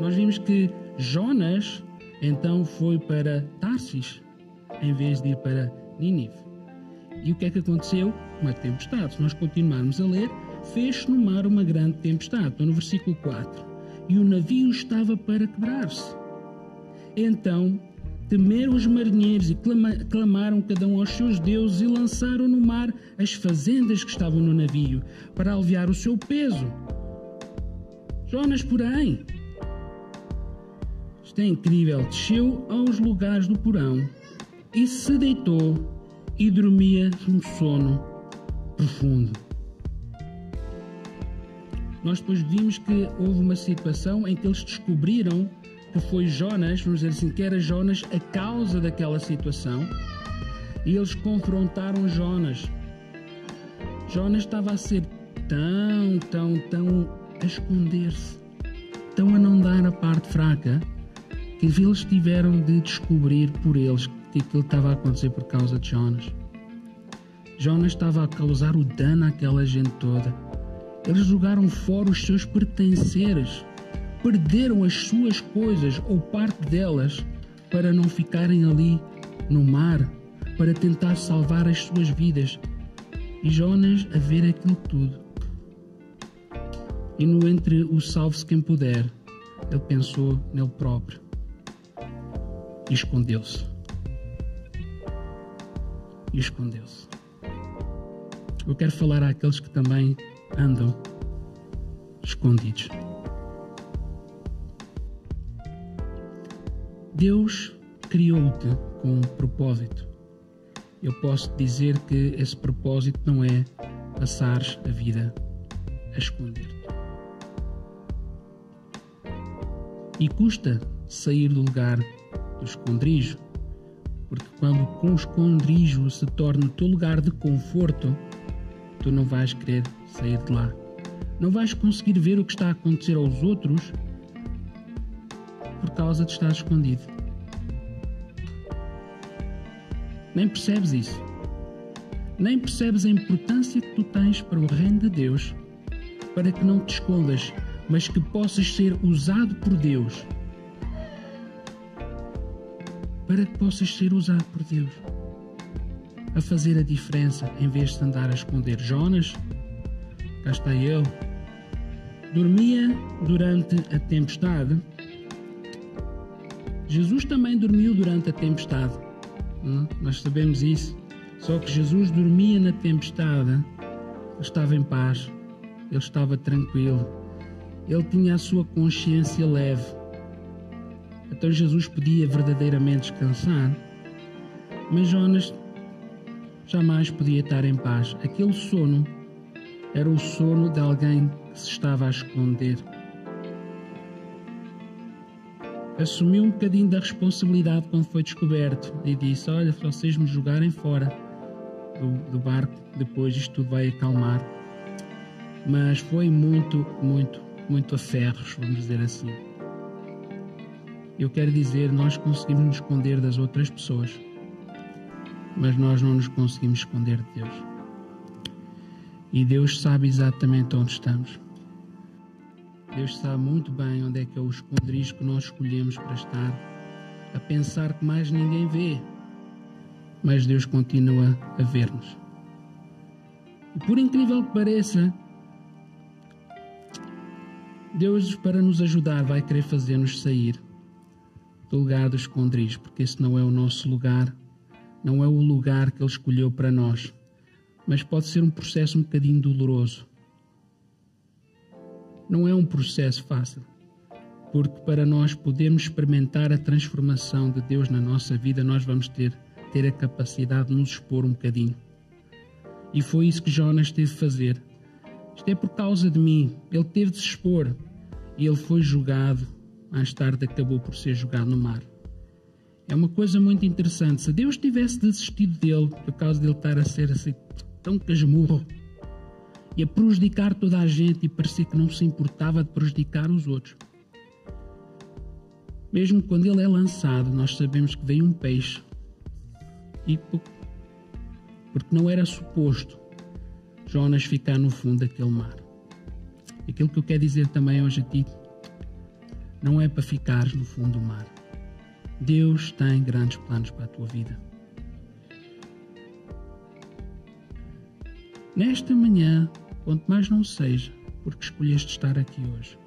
nós vimos que Jonas então foi para Tarsis em vez de ir para Nínive. E o que é que aconteceu? Uma tempestade. Se nós continuarmos a ler, fez no mar uma grande tempestade. Estou no versículo 4. E o navio estava para quebrar-se. Então temeram os marinheiros e clamaram cada um aos seus deuses e lançaram no mar as fazendas que estavam no navio para aliviar o seu peso. Jonas, porém, isto é incrível, desceu aos lugares do porão e se deitou e dormia um sono profundo. Nós depois vimos que houve uma situação em que eles descobriram que foi Jonas, vamos dizer assim, que era Jonas a causa daquela situação, e eles confrontaram Jonas. Jonas estava a ser tão, tão, tão a esconder-se, tão a não dar a parte fraca, que eles tiveram de descobrir por eles que aquilo estava a acontecer por causa de Jonas. Jonas estava a causar o dano àquela gente toda. Eles jogaram fora os seus pertenceres perderam as suas coisas ou parte delas para não ficarem ali no mar, para tentar salvar as suas vidas. E Jonas a ver aquilo tudo. E no entre o salve-se quem puder, ele pensou nele próprio e escondeu-se. E escondeu-se. Eu quero falar àqueles que também andam escondidos. Deus criou-te com um propósito. Eu posso dizer que esse propósito não é passares a vida a esconder-te. E custa sair do lugar do esconderijo, porque quando o esconderijo se torna o teu lugar de conforto, tu não vais querer sair de lá. Não vais conseguir ver o que está a acontecer aos outros por causa de estar escondido. Nem percebes isso. Nem percebes a importância que tu tens para o reino de Deus, para que não te escondas, mas que possas ser usado por Deus. Para que possas ser usado por Deus a fazer a diferença em vez de andar a esconder. Jonas, cá está ele, dormia durante a tempestade. Jesus também dormiu durante a tempestade. Hum? Nós sabemos isso. Só que Jesus dormia na tempestade, ele estava em paz, ele estava tranquilo, ele tinha a sua consciência leve. Então Jesus podia verdadeiramente descansar, mas Jonas jamais podia estar em paz. Aquele sono era o sono de alguém que se estava a esconder assumiu um bocadinho da responsabilidade quando foi descoberto e disse: Olha, se vocês me jogarem fora do, do barco, depois isto tudo vai acalmar. Mas foi muito, muito, muito a ferros, vamos dizer assim. Eu quero dizer, nós conseguimos nos esconder das outras pessoas, mas nós não nos conseguimos esconder de Deus. E Deus sabe exatamente onde estamos. Deus sabe muito bem onde é que é o esconderijo que nós escolhemos para estar, a pensar que mais ninguém vê, mas Deus continua a ver-nos. E por incrível que pareça, Deus, para nos ajudar, vai querer fazer-nos sair do lugar do esconderijo, porque esse não é o nosso lugar, não é o lugar que Ele escolheu para nós. Mas pode ser um processo um bocadinho doloroso não é um processo fácil, porque para nós podermos experimentar a transformação de Deus na nossa vida, nós vamos ter, ter a capacidade de nos expor um bocadinho. E foi isso que Jonas teve de fazer. Isto é por causa de mim. Ele teve de se expor e ele foi julgado. Mais tarde acabou por ser jogado no mar. É uma coisa muito interessante. Se Deus tivesse desistido dele por causa dele estar a ser assim tão casmurro, e a prejudicar toda a gente e parecia que não se importava de prejudicar os outros. Mesmo quando ele é lançado, nós sabemos que veio um peixe e porque não era suposto Jonas ficar no fundo daquele mar. Aquilo que eu quero dizer também hoje a ti, não é para ficares no fundo do mar. Deus tem grandes planos para a tua vida. Nesta manhã, quanto mais não seja, porque escolheste estar aqui hoje.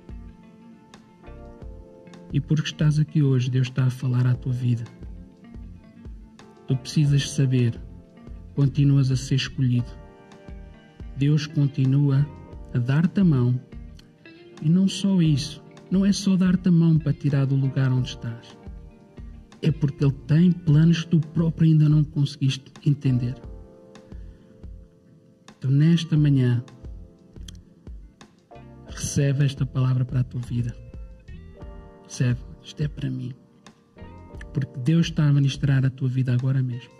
E porque estás aqui hoje, Deus está a falar à tua vida. Tu precisas saber, continuas a ser escolhido. Deus continua a dar-te a mão. E não só isso, não é só dar-te a mão para tirar do lugar onde estás. É porque Ele tem planos que tu próprio ainda não conseguiste entender. Então, nesta manhã, recebe esta palavra para a tua vida. Recebe, isto é para mim. Porque Deus está a ministrar a tua vida agora mesmo.